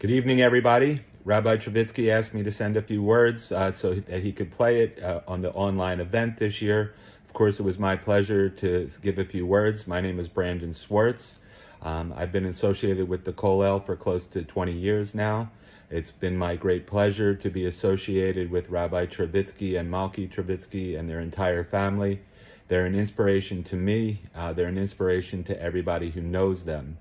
Good evening, everybody. Rabbi Travitsky asked me to send a few words uh, so that he could play it uh, on the online event this year. Of course, it was my pleasure to give a few words. My name is Brandon Swartz. Um, I've been associated with the Kollel for close to 20 years now. It's been my great pleasure to be associated with Rabbi Travitsky and Malki Travitsky and their entire family. They're an inspiration to me. Uh, they're an inspiration to everybody who knows them.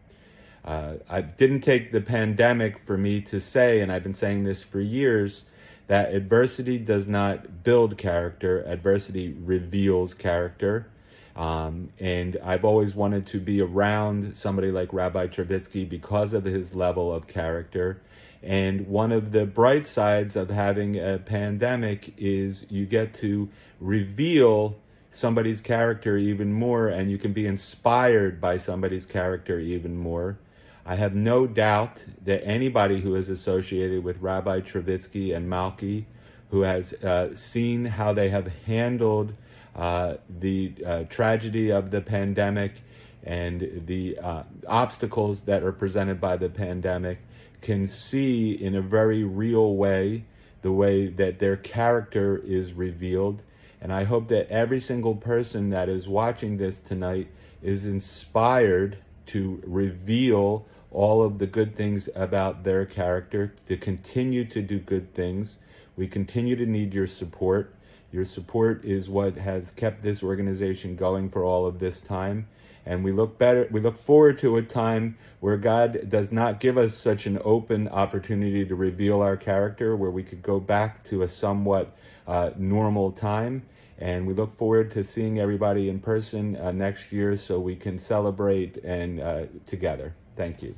Uh, I didn't take the pandemic for me to say, and I've been saying this for years, that adversity does not build character, adversity reveals character. Um, and I've always wanted to be around somebody like Rabbi Travitsky because of his level of character. And one of the bright sides of having a pandemic is you get to reveal somebody's character even more, and you can be inspired by somebody's character even more. I have no doubt that anybody who is associated with Rabbi Travitsky and Malki, who has uh, seen how they have handled uh, the uh, tragedy of the pandemic and the uh, obstacles that are presented by the pandemic, can see in a very real way the way that their character is revealed. And I hope that every single person that is watching this tonight is inspired to reveal all of the good things about their character, to continue to do good things. We continue to need your support. Your support is what has kept this organization going for all of this time. And we look better, we look forward to a time where God does not give us such an open opportunity to reveal our character, where we could go back to a somewhat uh, normal time. And we look forward to seeing everybody in person uh, next year so we can celebrate and uh, together. Thank you.